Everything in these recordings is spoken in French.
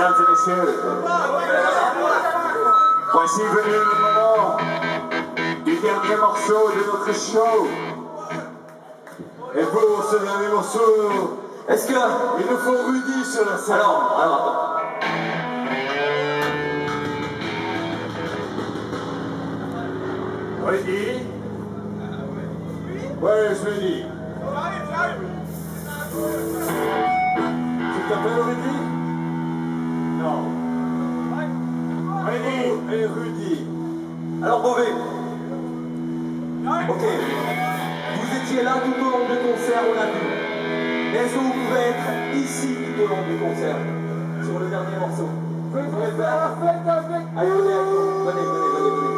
Mesdames et messieurs, voici venu le moment du dernier morceau de notre show. Et pour ce dernier morceau, Est-ce que. il nous faut Rudy sur la scène? Alors, alors attends. Rudy? Je l'ai dit. Tu t'appelles Rudy? Et Rudy. Alors, Beauvais. Ok. Vous étiez là tout au long du concert, on a vu. Est-ce que vous pouvez être ici tout au long du concert Sur le dernier morceau? Faire Allez, venez avec nous. Venez, venez, venez, venez.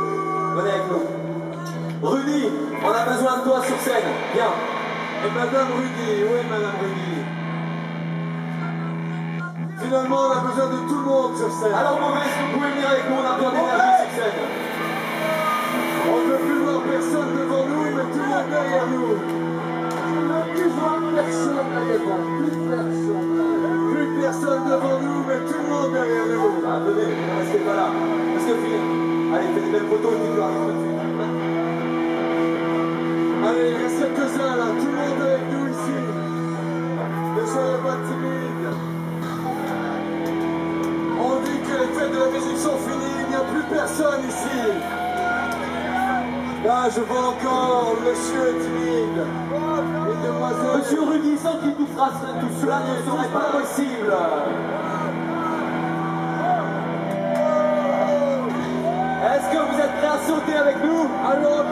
Venez avec nous. Rudy, on a besoin de toi sur scène. Viens. Et Madame Rudy, où est Madame Rudy? Finalement, on a besoin de tout le monde sur scène. Alors, que vous pouvez venir avec nous On a besoin d'énergie sur scène. On ne peut plus voir personne devant nous, mais tout le monde derrière nous. Je ne veux plus voir personne à l'écran, plus personne. Plus personne devant nous, mais tout le monde derrière nous. Ah, venez, ne restez pas là. Parce que Philippe, allez, fais des belles photos et puis tout de suite. Allez, il reste quelques-uns là, tout le monde avec nous ici. Ne soyez pas timides. La musique sont finies, il n'y a plus personne ici. Là, je vois encore monsieur timide. Et demoiselle. Monsieur Rudy, sans qu'il tout fasse tout cela ne serait pas possible. Est-ce que vous êtes prêts à sauter avec nous? Alors,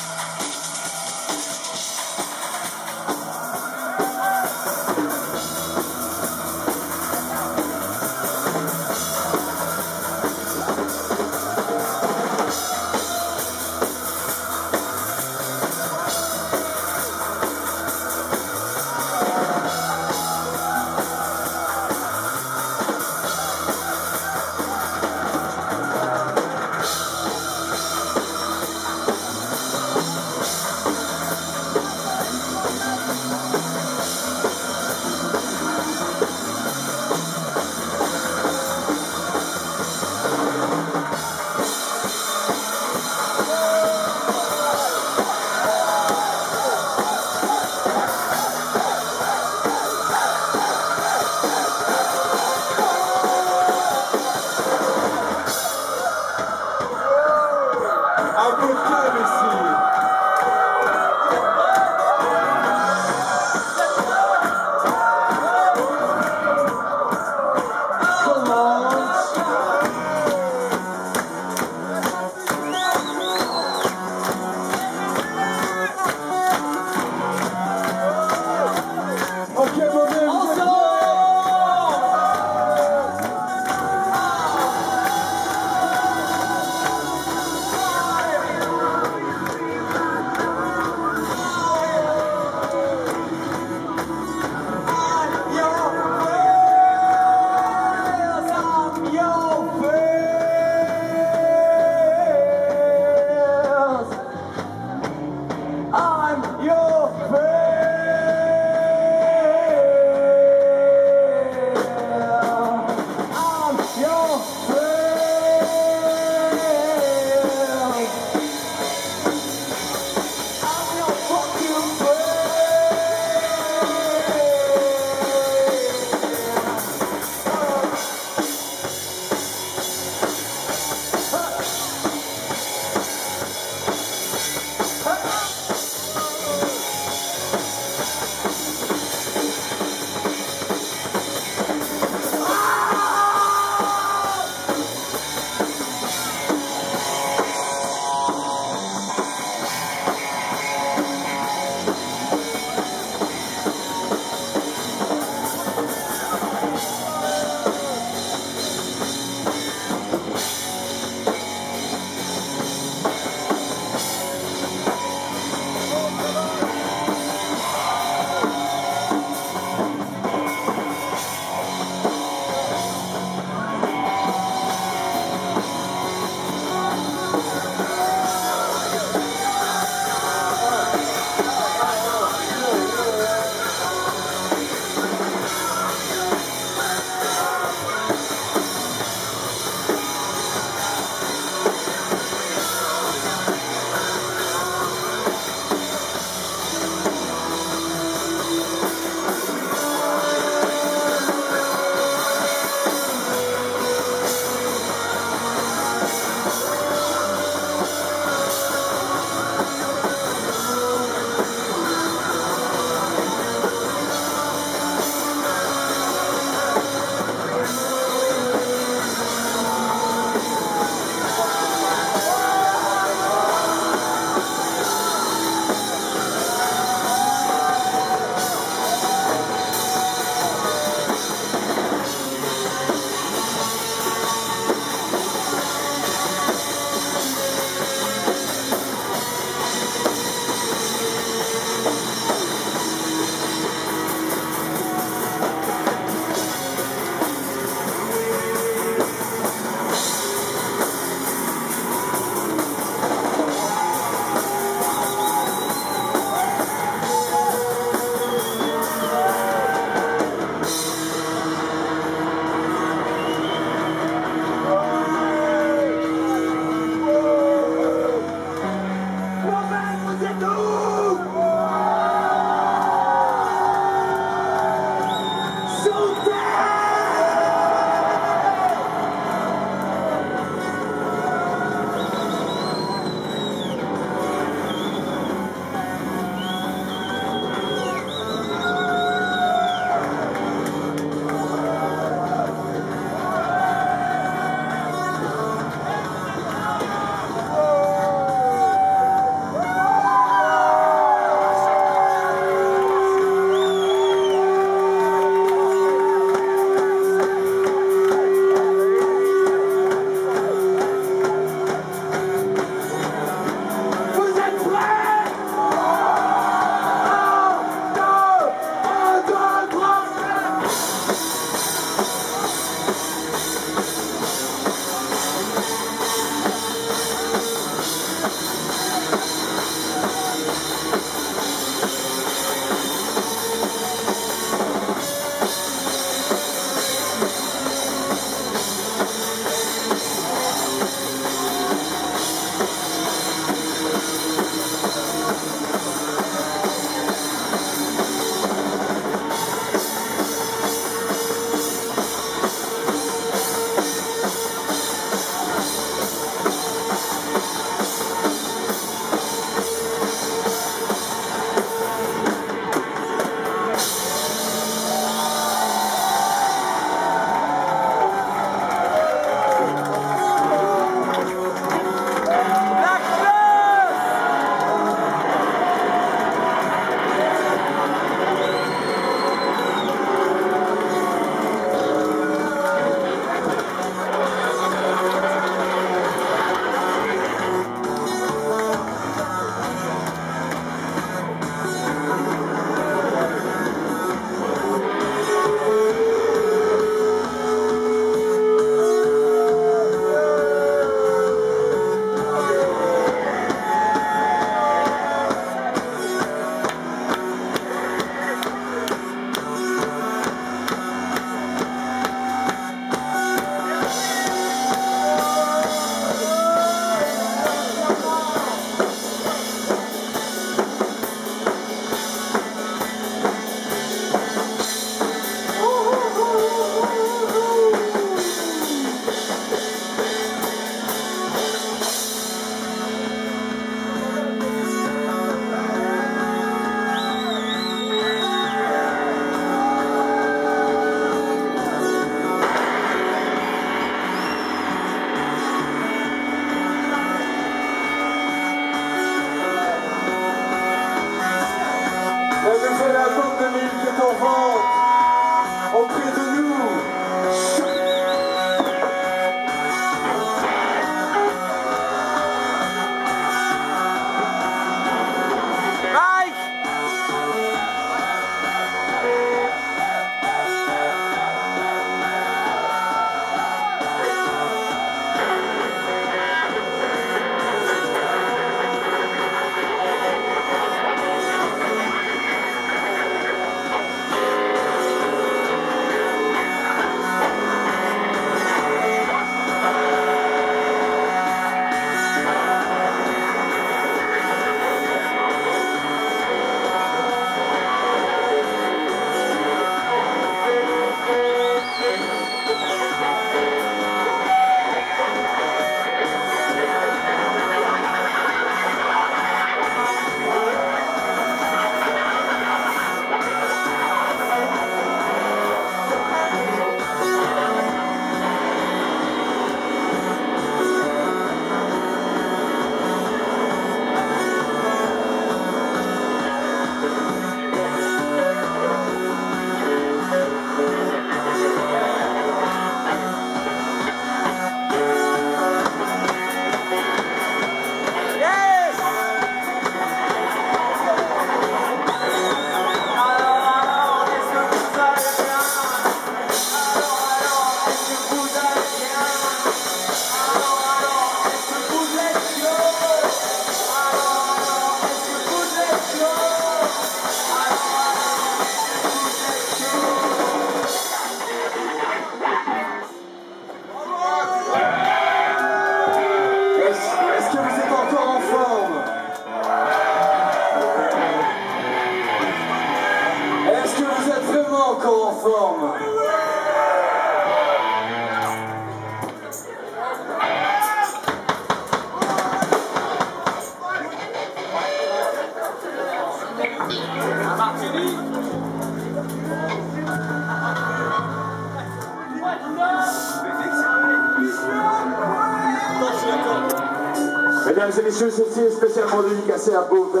Mesdames et messieurs, ceci est spécialement dédicacé à Beauvais,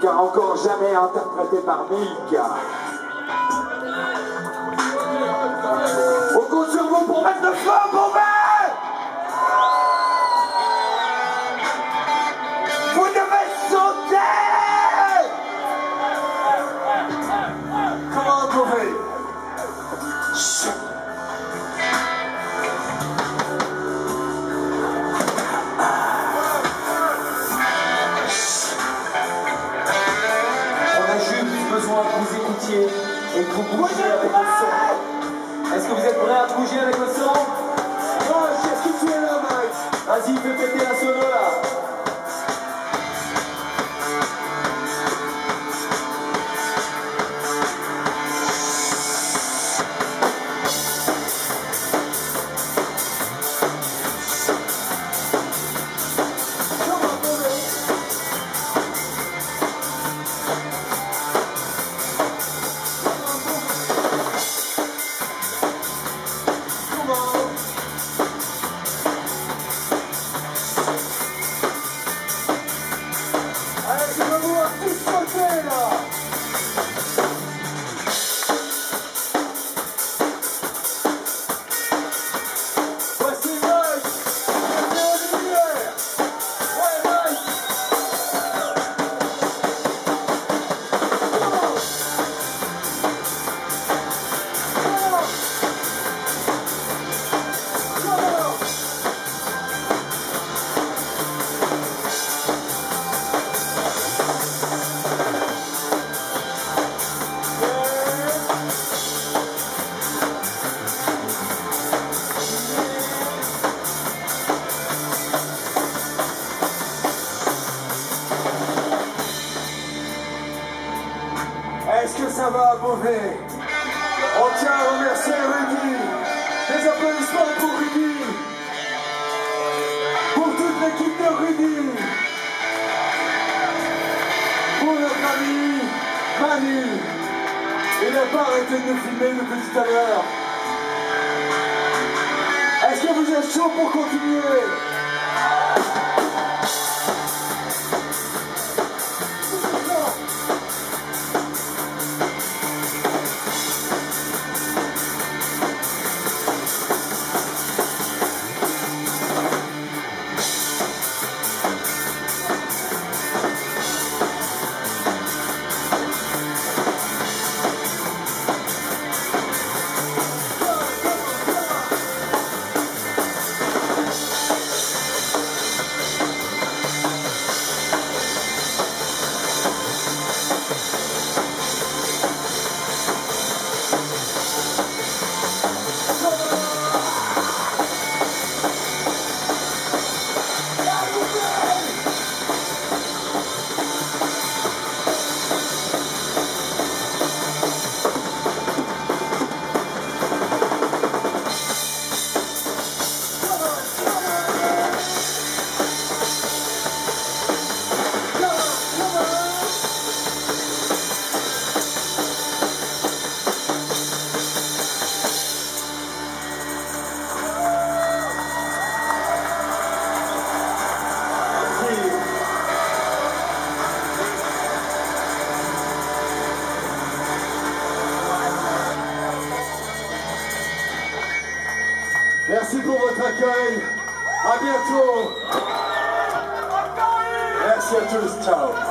car encore jamais interprété par Milka. On compte sur vous pour mettre le feu à Beauvais et que vous bougiez avec le son. Est-ce que vous êtes prêts à bouger avec le son Qu'est-ce que tu es là, Vas-y, fais péter la sono là. Est-ce que vous êtes chaud pour continuer? Abbiamo Abiatu! Grazie a tutti, ciao!